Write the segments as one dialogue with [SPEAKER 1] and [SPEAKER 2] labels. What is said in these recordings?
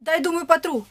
[SPEAKER 1] Дай, думаю, потру.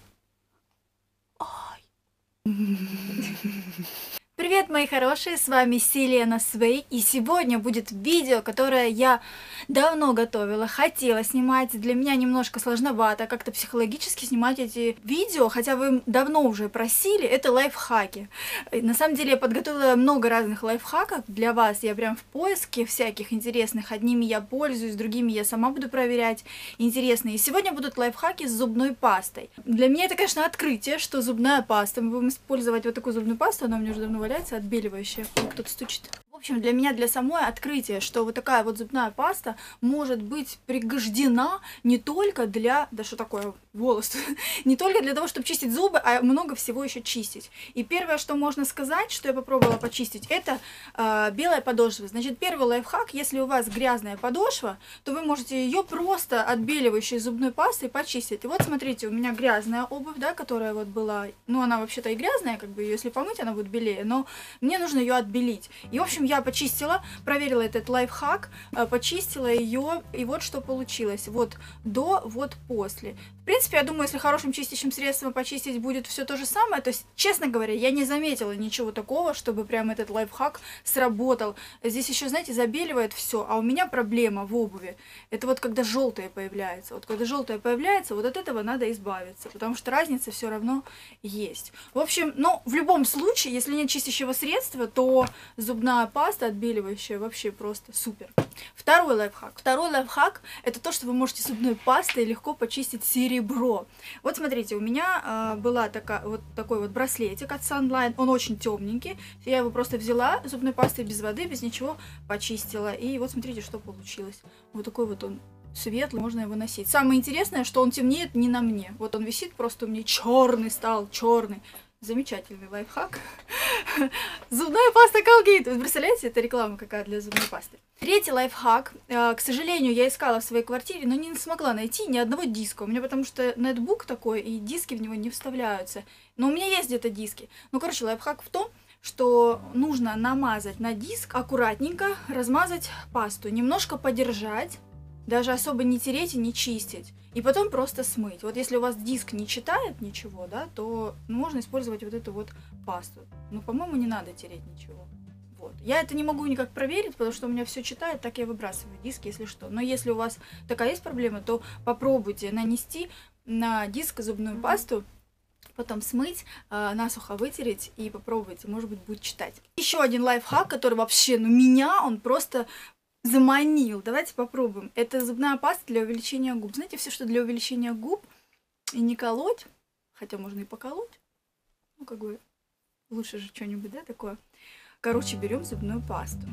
[SPEAKER 1] Привет, мои хорошие, с вами Селена Свей, и сегодня будет видео, которое я давно готовила, хотела снимать. Для меня немножко сложновато как-то психологически снимать эти видео, хотя вы давно уже просили, это лайфхаки. На самом деле я подготовила много разных лайфхаков для вас, я прям в поиске всяких интересных, одними я пользуюсь, другими я сама буду проверять интересные. И сегодня будут лайфхаки с зубной пастой. Для меня это, конечно, открытие, что зубная паста, мы будем использовать вот такую зубную пасту, она у меня уже давно валяется, отбеливающая. Кто-то стучит общем, для меня, для самой открытие, что вот такая вот зубная паста может быть пригождена не только для... Да что такое волос? не только для того, чтобы чистить зубы, а много всего еще чистить. И первое, что можно сказать, что я попробовала почистить, это э, белая подошва. Значит, первый лайфхак, если у вас грязная подошва, то вы можете ее просто отбеливающей зубной пастой почистить. И вот смотрите, у меня грязная обувь, да, которая вот была, ну она вообще-то и грязная, как бы, если помыть, она будет белее, но мне нужно ее отбелить. И, в общем, я почистила, проверила этот лайфхак, э, почистила ее, и вот что получилось. Вот до, вот после. В принципе, я думаю, если хорошим чистящим средством почистить будет все то же самое, то есть, честно говоря, я не заметила ничего такого, чтобы прям этот лайфхак сработал. Здесь еще, знаете, забеливает все, а у меня проблема в обуви. Это вот когда желтое появляется. Вот когда желтое появляется, вот от этого надо избавиться, потому что разница все равно есть. В общем, ну, в любом случае, если нет чистящего средства, то зубная паста отбеливающая вообще просто супер. Второй лайфхак. Второй лайфхак это то, что вы можете зубной пастой легко почистить серебро. Вот смотрите, у меня э, была такая, вот такой вот браслетик от Sunline, он очень темненький. Я его просто взяла зубной пастой без воды, без ничего почистила. И вот смотрите, что получилось. Вот такой вот он светлый, можно его носить. Самое интересное, что он темнеет не на мне. Вот он висит, просто у меня черный стал, черный. Замечательный лайфхак. Зубная паста Colgate. Вы представляете, это реклама какая для зубной пасты. Третий лайфхак. Э, к сожалению, я искала в своей квартире, но не смогла найти ни одного диска. У меня потому что нетбук такой, и диски в него не вставляются. Но у меня есть где-то диски. Ну, короче, лайфхак в том, что нужно намазать на диск аккуратненько, размазать пасту, немножко подержать, даже особо не тереть и не чистить. И потом просто смыть. Вот если у вас диск не читает ничего, да, то можно использовать вот эту вот пасту. Но, по-моему, не надо тереть ничего. Вот. Я это не могу никак проверить, потому что у меня все читает, так я выбрасываю диски, если что. Но если у вас такая есть проблема, то попробуйте нанести на диск зубную пасту, потом смыть, э, насухо вытереть и попробуйте, может быть, будет читать. Еще один лайфхак, который вообще, ну, меня, он просто заманил. Давайте попробуем. Это зубная паста для увеличения губ. Знаете, все, что для увеличения губ, и не колоть, хотя можно и поколоть. Ну, как бы, лучше же что-нибудь, да, такое. Короче, берем зубную пасту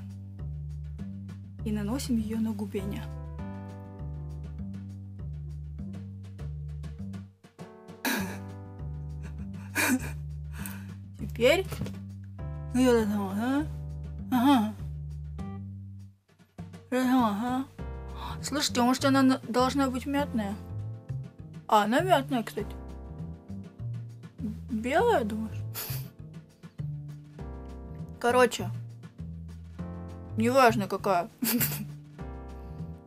[SPEAKER 1] и наносим ее на губеня. Теперь... Ага. Ага. Слушайте, а может она должна быть мятная? А, она мятная, кстати. Белая, думаешь? Короче, неважно какая.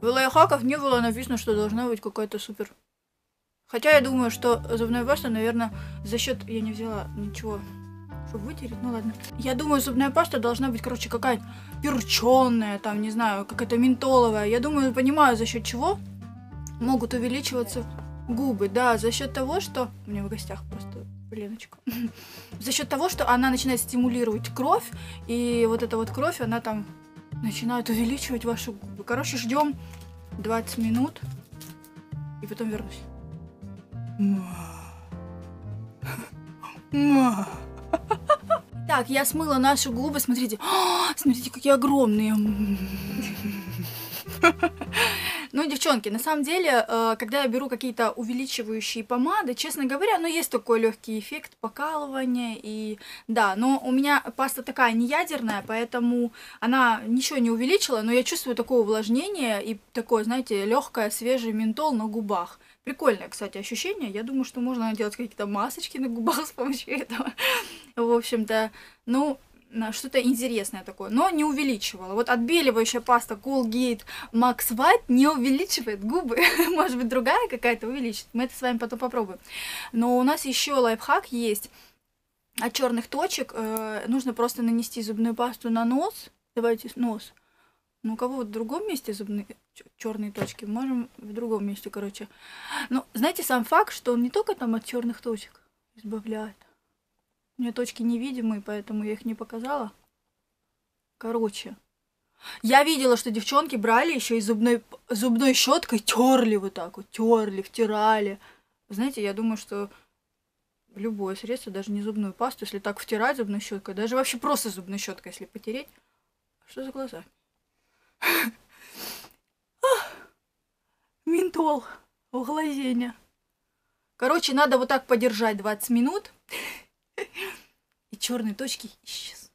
[SPEAKER 1] В лайфхаках не было написано, что должна быть какая-то супер. Хотя я думаю, что зубная паста, наверное, за счет я не взяла ничего чтобы вытереть, ну ладно. Я думаю, зубная паста должна быть, короче, какая-то перченая, там, не знаю, какая-то ментоловая. Я думаю, понимаю, за счет чего могут увеличиваться губы. Да, за счет того, что... У меня в гостях просто Леночка. за счет того, что она начинает стимулировать кровь, и вот эта вот кровь, она там начинает увеличивать ваши губы. Короче, ждем 20 минут, и потом вернусь. Ма. Так, я смыла наши губы, смотрите. О, смотрите, какие огромные. Ну, девчонки, на самом деле, э, когда я беру какие-то увеличивающие помады, честно говоря, ну, есть такой легкий эффект покалывания, и да, но у меня паста такая не ядерная, поэтому она ничего не увеличила, но я чувствую такое увлажнение и такое, знаете, легкое, свежий ментол на губах. Прикольное, кстати, ощущение. Я думаю, что можно делать какие-то масочки на губах с помощью этого. В общем-то, ну, что-то интересное такое, но не увеличивала. Вот отбеливающая паста Colgate Max White не увеличивает губы. Может быть, другая какая-то увеличит. Мы это с вами потом попробуем. Но у нас еще лайфхак есть. От черных точек э, нужно просто нанести зубную пасту на нос. Давайте нос. Ну, у кого вот в другом месте зубные черные точки, можем в другом месте, короче. Ну, знаете, сам факт, что он не только там от черных точек избавляет. У меня точки невидимые, поэтому я их не показала. Короче, я видела, что девчонки брали еще и зубной, зубной щеткой терли вот так вот, терли, втирали. Знаете, я думаю, что любое средство, даже не зубную пасту, если так втирать зубной щеткой, даже вообще просто зубной щеткой, если потереть. Что за глаза? Ментол в глазене. Короче, надо вот так подержать 20 минут. И черные точки исчезнут.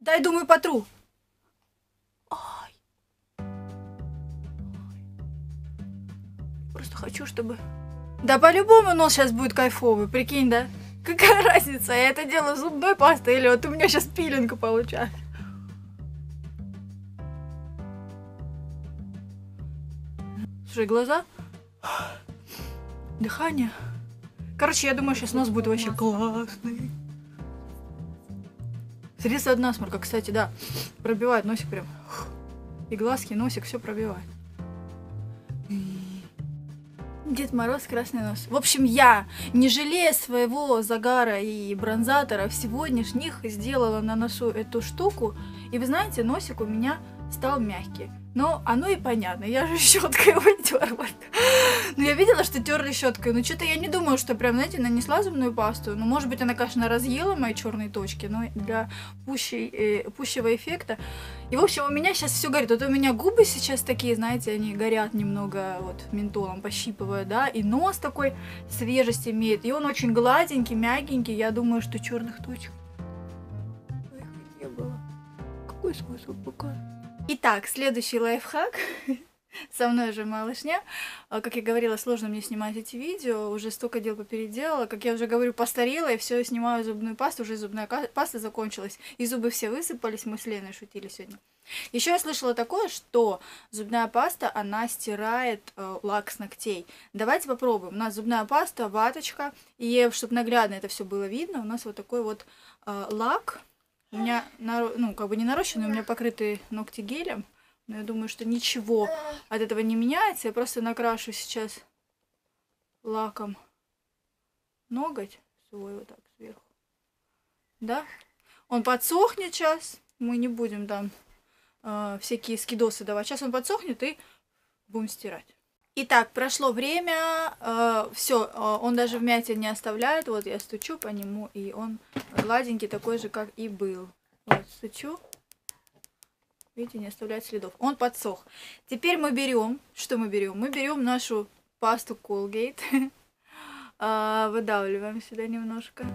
[SPEAKER 1] Дай, думаю, потру. Ай. Просто хочу, чтобы... Да по-любому нос сейчас будет кайфовый, прикинь, да? Какая разница, я это делаю зубной пастой или вот у меня сейчас пилинг получается. Слушай, глаза. Дыхание. Короче, я думаю, сейчас нос будет вообще классный. Средство от насморка, кстати, да. Пробивает носик прям. И глазки, носик, все пробивает. Дед Мороз, красный нос. В общем, я, не жалея своего загара и бронзаторов сегодняшних, сделала на носу эту штуку. И вы знаете, носик у меня стал мягкий. Но оно и понятно, я же щеткой его терла. Но я видела, что терли щеткой. Но что-то я не думаю, что прям, знаете, нанесла зубную пасту. Ну, может быть, она, конечно, разъела мои черные точки, но для пущей, э, пущего эффекта. И, в общем, у меня сейчас все горит. Вот у меня губы сейчас такие, знаете, они горят немного вот ментолом, пощипывая, да, и нос такой свежесть имеет. И он очень гладенький, мягенький. Я думаю, что черных точек не было. Какой смысл показывать? Итак, следующий лайфхак. Со мной же малышня. А, как я говорила, сложно мне снимать эти видео. Уже столько дел попеределала. Как я уже говорю, постарела, и все снимаю зубную пасту. Уже зубная паста закончилась. И зубы все высыпались. Мы с Леной шутили сегодня. Еще я слышала такое, что зубная паста, она стирает э, лак с ногтей. Давайте попробуем. У нас зубная паста, ваточка. И чтобы наглядно это все было видно, у нас вот такой вот э, лак у меня, ну, как бы не нарощенные, у меня покрыты ногти гелем. Но я думаю, что ничего от этого не меняется. Я просто накрашу сейчас лаком ноготь свой вот так сверху. Да? Он подсохнет сейчас. Мы не будем там э, всякие скидосы давать. Сейчас он подсохнет и будем стирать. Итак, прошло время, э, все, э, он даже вмятин не оставляет. Вот я стучу по нему, и он гладенький, такой же, как и был. Вот, стучу. Видите, не оставляет следов. Он подсох. Теперь мы берем, что мы берем? Мы берем нашу пасту Colgate, э, выдавливаем сюда немножко.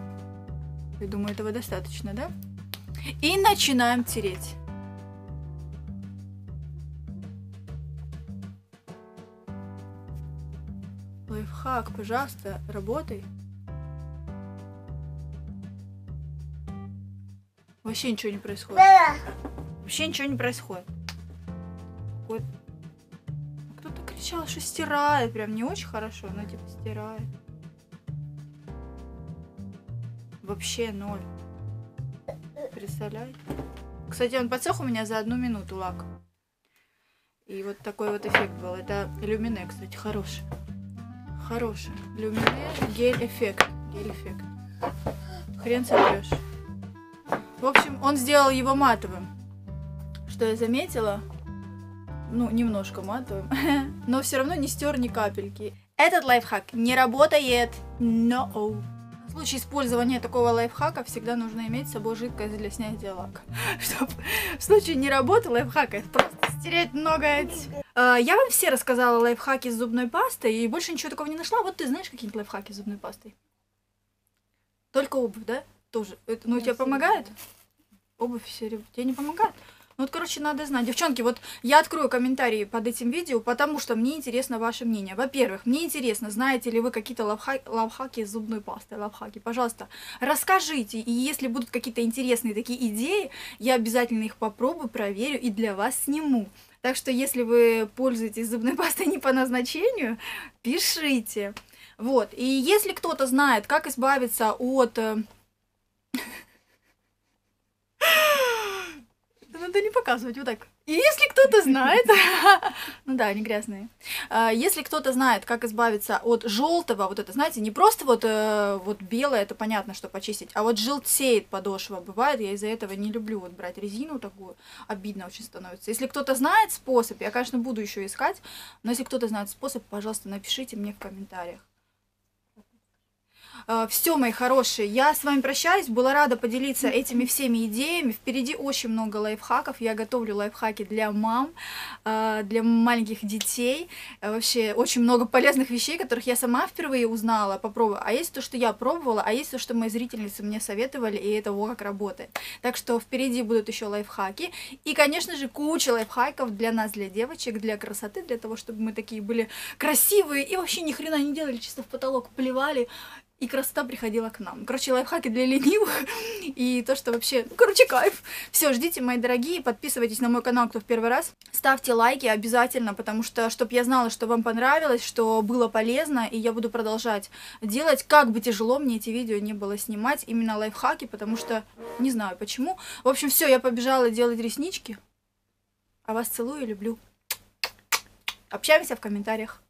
[SPEAKER 1] Я думаю, этого достаточно, да? И начинаем тереть. Лайфхак, пожалуйста, работай. Вообще ничего не происходит. Вообще ничего не происходит. Вот. Кто-то кричал, что стирает. Прям не очень хорошо, но типа стирает. Вообще ноль. Представляете? Кстати, он подсох у меня за одну минуту лак. И вот такой вот эффект был. Это люмине, кстати, хороший. Хороший. Люмине гель-эффект. Гель-эффект. Хрен соберешь. В общем, он сделал его матовым. Что я заметила? Ну, немножко матовым. Но все равно не стер ни капельки. Этот лайфхак не работает. No. В случае использования такого лайфхака всегда нужно иметь с собой жидкость для снятия лака. Чтобы в случае не работы лайфхака просто стереть ноготь. А, я вам все рассказала лайфхаки с зубной пастой, и больше ничего такого не нашла. Вот ты знаешь какие-нибудь лайфхаки с зубной пастой? Только обувь, да? Тоже. Это, ну, тебе помогает? Обувь все тебе не помогает? Ну вот, короче, надо знать. Девчонки, вот я открою комментарии под этим видео, потому что мне интересно ваше мнение. Во-первых, мне интересно, знаете ли вы какие-то лавха... лавхаки с зубной пастой, лавхаки. Пожалуйста, расскажите. И если будут какие-то интересные такие идеи, я обязательно их попробую, проверю и для вас сниму. Так что, если вы пользуетесь зубной пастой не по назначению, пишите. Вот. И если кто-то знает, как избавиться от э, надо не показывать вот так. И если кто-то знает, ну да, они грязные. А, если кто-то знает, как избавиться от желтого, вот это, знаете, не просто вот, э, вот белое, это понятно, что почистить, а вот желтеет подошва бывает, я из-за этого не люблю вот брать резину такую, обидно очень становится. Если кто-то знает способ, я, конечно, буду еще искать, но если кто-то знает способ, пожалуйста, напишите мне в комментариях. А, Все, мои хорошие, я с вами прощаюсь. Была рада поделиться этими всеми идеями. Впереди очень много лайфхаков. Я готовлю лайфхаки для мам, а, для маленьких детей. А, вообще очень много полезных вещей, которых я сама впервые узнала, попробую. А есть то, что я пробовала, а есть то, что мои зрительницы мне советовали, и это вот как работает. Так что впереди будут еще лайфхаки. И, конечно же, куча лайфхаков для нас, для девочек, для красоты, для того, чтобы мы такие были красивые и вообще ни хрена не делали, чисто в потолок плевали и красота приходила к нам. Короче, лайфхаки для ленивых и то, что вообще, ну, короче, кайф. Все, ждите, мои дорогие, подписывайтесь на мой канал, кто в первый раз. Ставьте лайки обязательно, потому что, чтобы я знала, что вам понравилось, что было полезно, и я буду продолжать делать, как бы тяжело мне эти видео не было снимать, именно лайфхаки, потому что не знаю почему. В общем, все, я побежала делать реснички. А вас целую и люблю. Общаемся в комментариях.